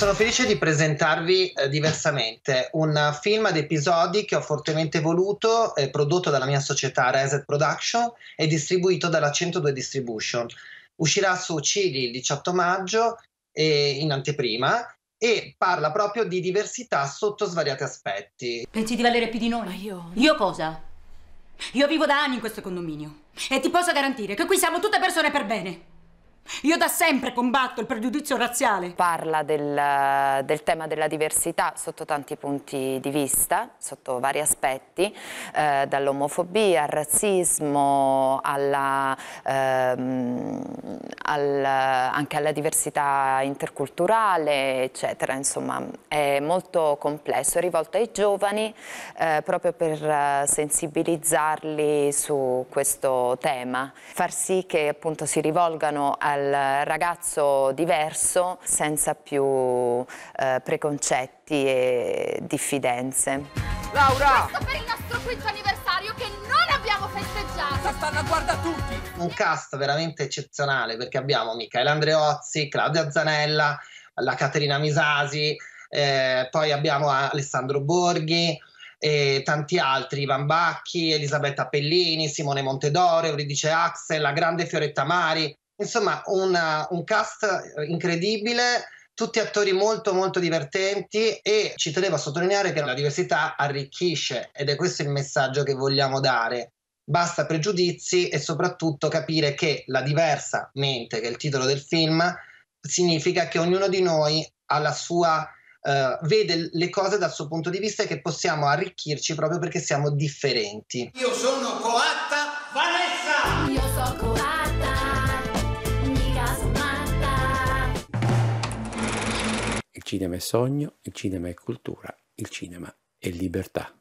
sono felice di presentarvi eh, diversamente un film ad episodi che ho fortemente voluto, eh, prodotto dalla mia società Reset Production e distribuito dalla 102 Distribution. Uscirà su Cili il 18 maggio eh, in anteprima e parla proprio di diversità sotto svariati aspetti. Pensi di valere più di noi? Ma io... Io cosa? Io vivo da anni in questo condominio e ti posso garantire che qui siamo tutte persone per bene. Io da sempre combatto il pregiudizio razziale. Parla del, del, tema della diversità sotto tanti punti di vista, sotto vari aspetti, eh, dall'omofobia al razzismo, alla, ehm, al, anche alla diversità interculturale, eccetera. Insomma, è molto complesso, è rivolto ai giovani eh, proprio per eh, sensibilizzarli su questo tema, far sì che appunto si rivolgano al ragazzo diverso senza più eh, preconcetti e diffidenze. Laura! Questo per il nostro quinto anniversario che non abbiamo festeggiato! Stanno a guarda tutti! Un cast veramente eccezionale perché abbiamo Michele Andreozzi, Claudia Zanella, la Caterina Misasi, eh, poi abbiamo Alessandro Borghi, e tanti altri, Ivan Bacchi, Elisabetta Pellini, Simone Montedore, Euridice Axel, la grande Fioretta Mari, Insomma, una, un cast incredibile, tutti attori molto molto divertenti e ci tenevo a sottolineare che la diversità arricchisce ed è questo il messaggio che vogliamo dare. Basta pregiudizi e soprattutto capire che la diversa mente, che è il titolo del film, significa che ognuno di noi ha la sua Uh, vede le cose dal suo punto di vista e che possiamo arricchirci proprio perché siamo differenti. Io sono coatta Vanessa! Io sono coatta. Il cinema è sogno, il cinema è cultura, il cinema è libertà.